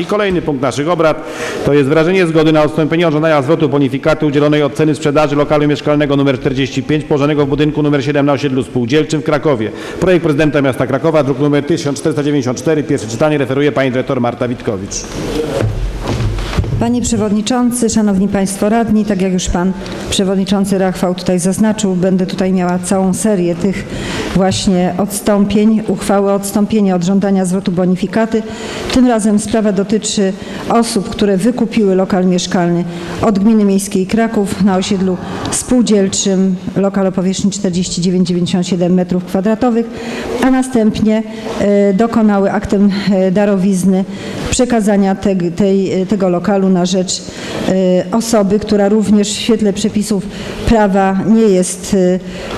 I kolejny punkt naszych obrad to jest wyrażenie zgody na odstąpienie od żądania zwrotu bonifikaty udzielonej od ceny sprzedaży lokalu mieszkalnego nr 45 położonego w budynku nr 7 na osiedlu spółdzielczym w Krakowie. Projekt prezydenta miasta Krakowa, druk nr 1494, pierwsze czytanie, referuje pani dyrektor Marta Witkowicz. Panie Przewodniczący, Szanowni Państwo Radni, tak jak już Pan Przewodniczący Rachwał tutaj zaznaczył, będę tutaj miała całą serię tych właśnie odstąpień, uchwały o od żądania zwrotu bonifikaty. Tym razem sprawa dotyczy osób, które wykupiły lokal mieszkalny od Gminy Miejskiej Kraków na osiedlu spółdzielczym, lokal o powierzchni 49,97 m2, a następnie e, dokonały aktem e, darowizny przekazania te, tej, tego lokalu na rzecz e, osoby, która również w świetle przepisów prawa nie jest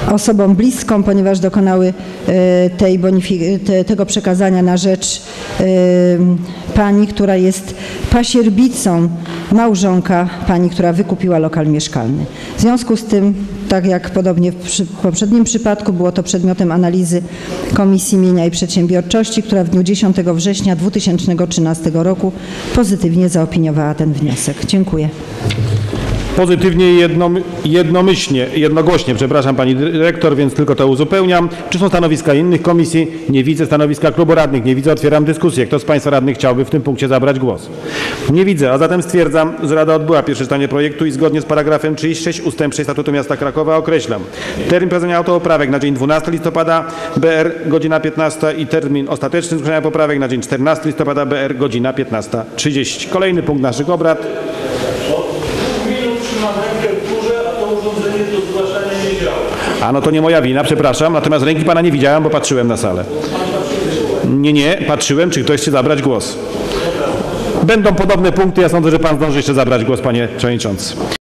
e, osobą bliską, ponieważ dokonały e, tej bonifi- te, tego przekazania na rzecz e, pani, która jest pasierbicą małżonka pani, która wykupiła lokal mieszkalny. W związku z tym, tak jak podobnie w przy, poprzednim przypadku, było to przedmiotem analizy Komisji Mienia i Przedsiębiorczości, która w dniu 10 września 2013 roku pozytywnie zaopiniowała ten wniosek. Dziękuję. Pozytywnie i jednom, jednomyślnie, jednogłośnie, przepraszam pani dyrektor, więc tylko to uzupełniam. Czy są stanowiska innych komisji? Nie widzę stanowiska klubu radnych, nie widzę, otwieram dyskusję. Kto z państwa radnych chciałby w tym punkcie zabrać głos? Nie widzę, a zatem stwierdzam, że Rada odbyła pierwsze czytanie projektu i zgodnie z paragrafem 36 ust. 6 Statutu Miasta Krakowa określam termin prezenia autopoprawek na dzień 12 listopada BR godzina 15 i termin ostateczny zgłoszenia poprawek na dzień 14 listopada BR godzina 15.30. Kolejny punkt naszych obrad. Rękę w górze, a to urządzenie do zgłaszania nie działa. A no to nie moja wina, przepraszam, natomiast ręki pana nie widziałem, bo patrzyłem na salę. Nie, nie, patrzyłem, czy ktoś chce zabrać głos. Będą podobne punkty, ja sądzę, że pan zdąży jeszcze zabrać głos, panie przewodniczący.